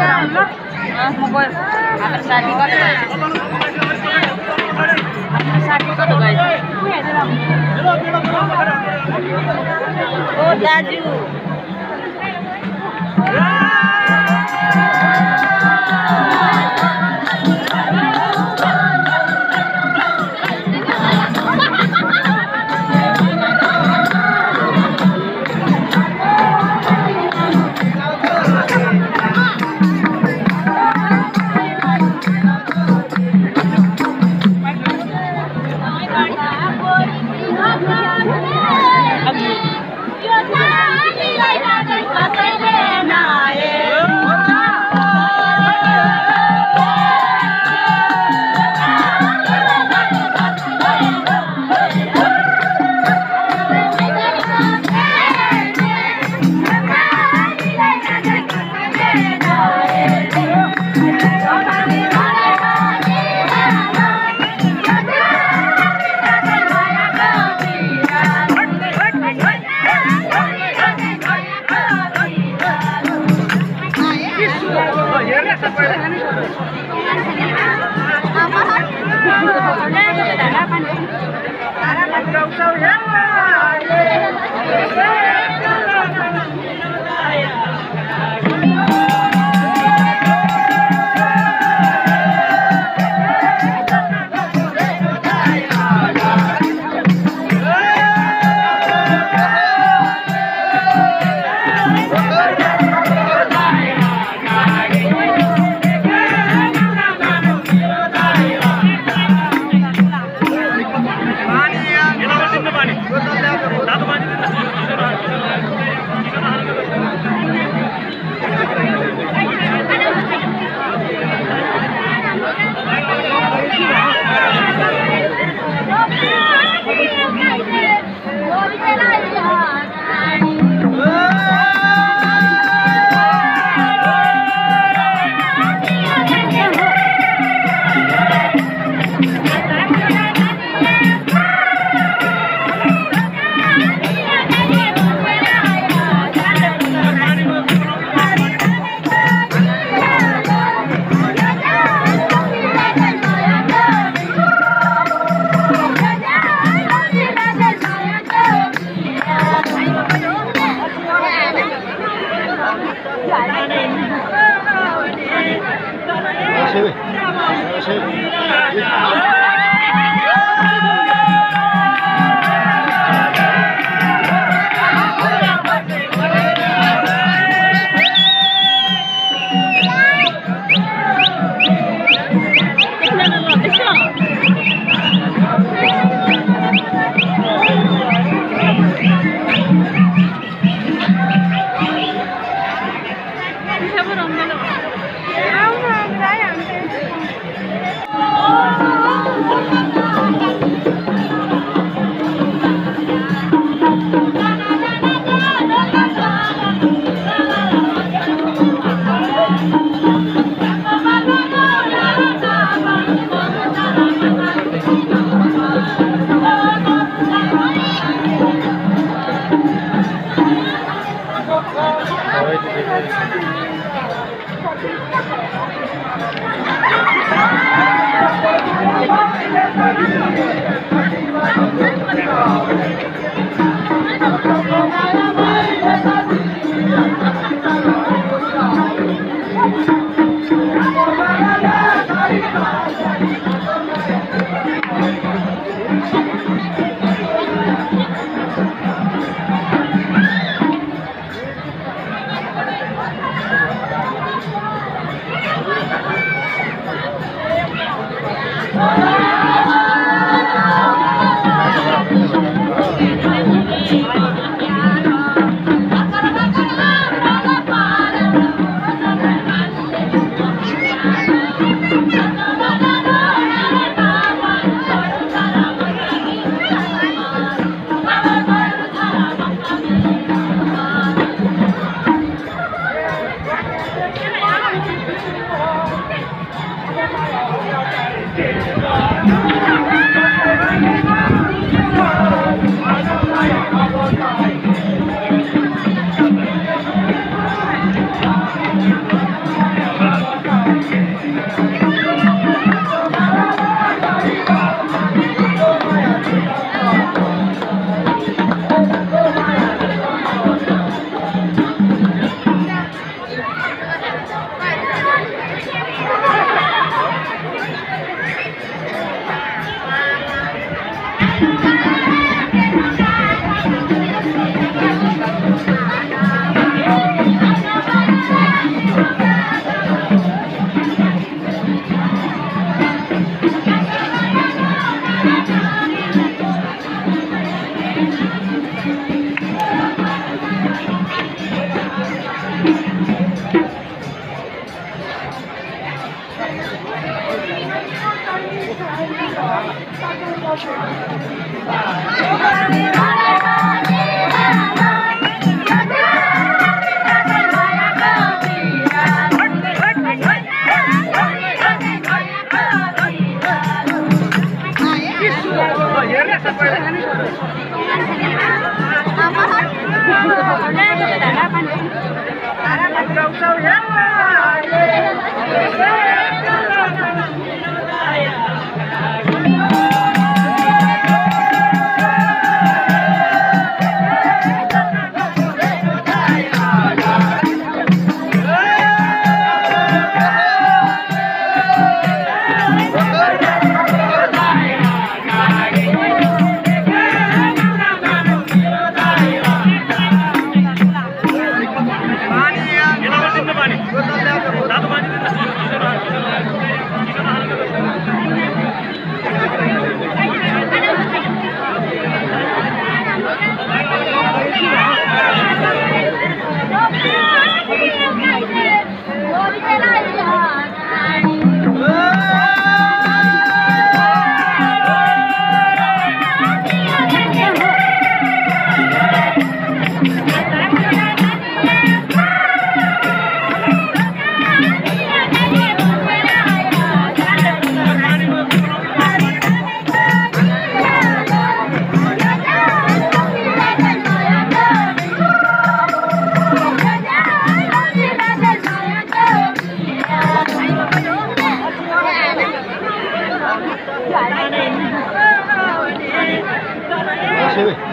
Oh. Atas Thank you. Guys. Oh, daju. Obrigada. আসে se ve.